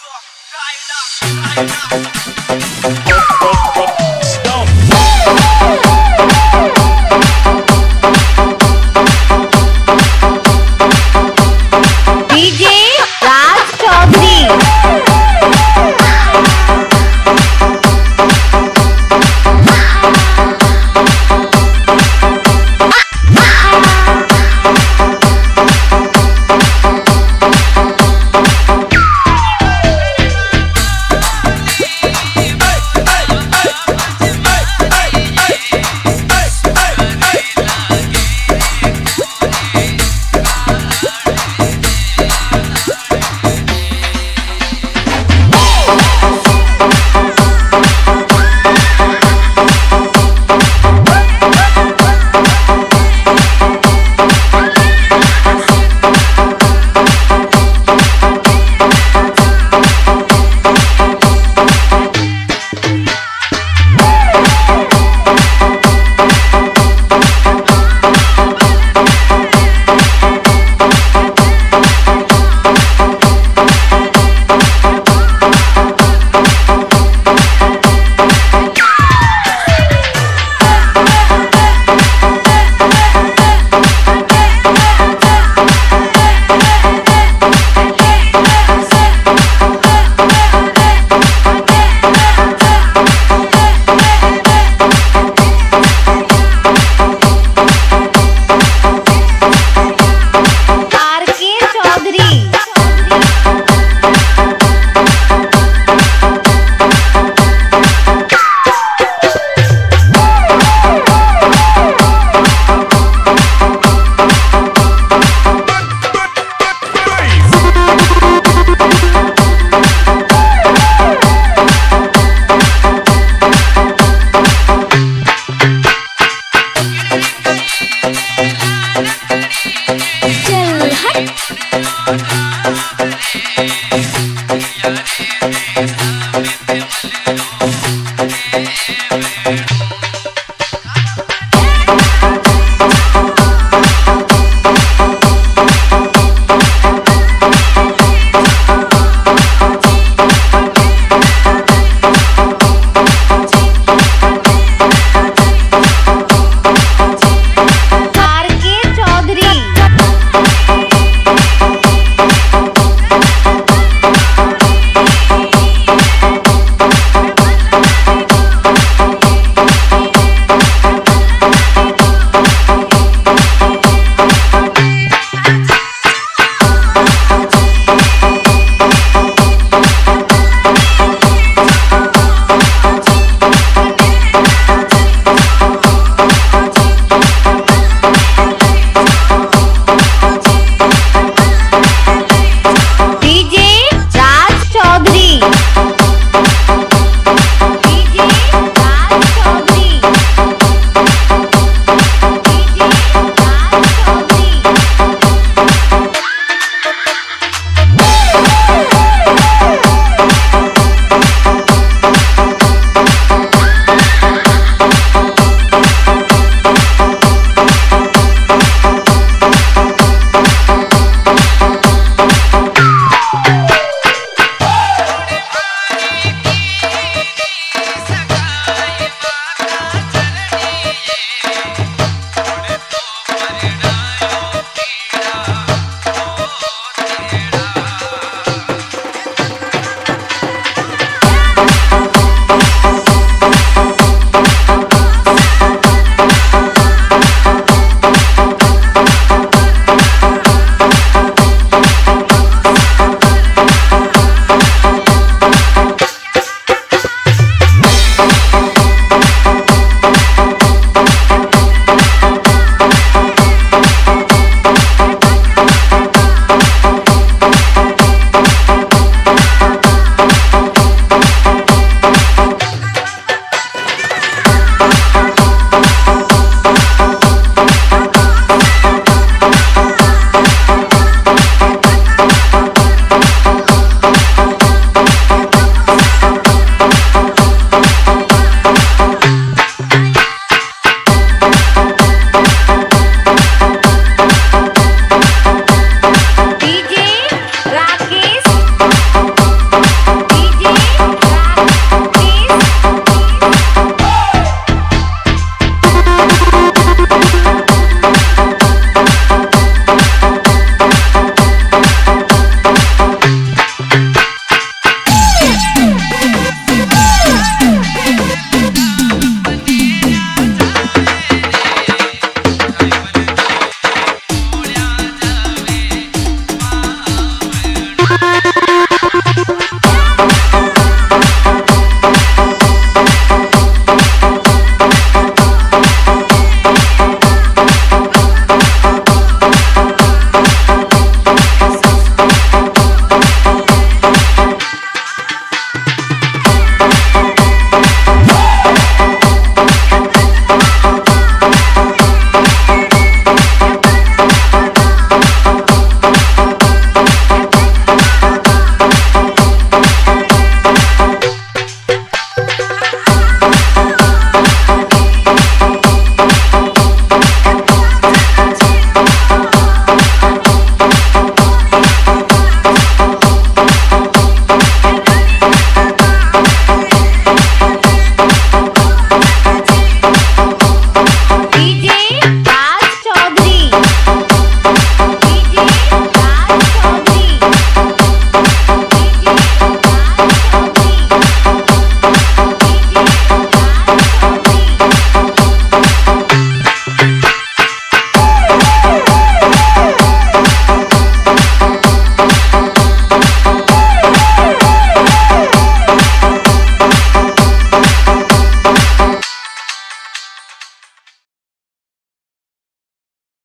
Try it out, try.